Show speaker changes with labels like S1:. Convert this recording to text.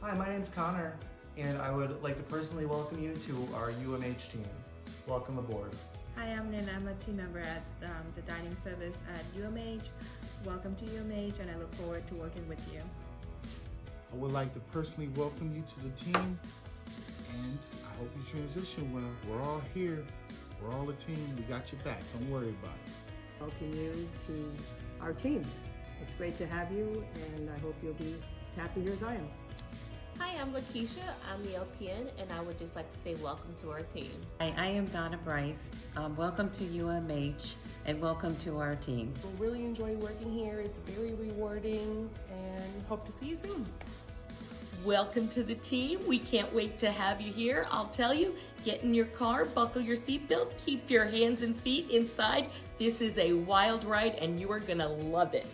S1: Hi, my name's Connor, and I would like to personally welcome you to our UMH team. Welcome aboard.
S2: Hi, I'm Nina. I'm a team member at um, the dining service at UMH. Welcome to UMH, and I look forward to working with you.
S3: I would like to personally welcome you to the team, and I hope you transition well. We're all here. We're all a team. We got your back. Don't worry about it.
S4: welcome you to our team. It's great to have you, and I hope you'll be as happy here as I am.
S5: Hi, I'm Lakeisha. I'm the LPN, and I would just like to say welcome to our team.
S6: Hi, I am Donna Bryce. Um, welcome to UMH and welcome to our team.
S7: I really enjoy working here. It's very rewarding and hope to see you soon.
S8: Welcome to the team. We can't wait to have you here. I'll tell you, get in your car, buckle your seatbelt, keep your hands and feet inside. This is a wild ride and you are going to love it.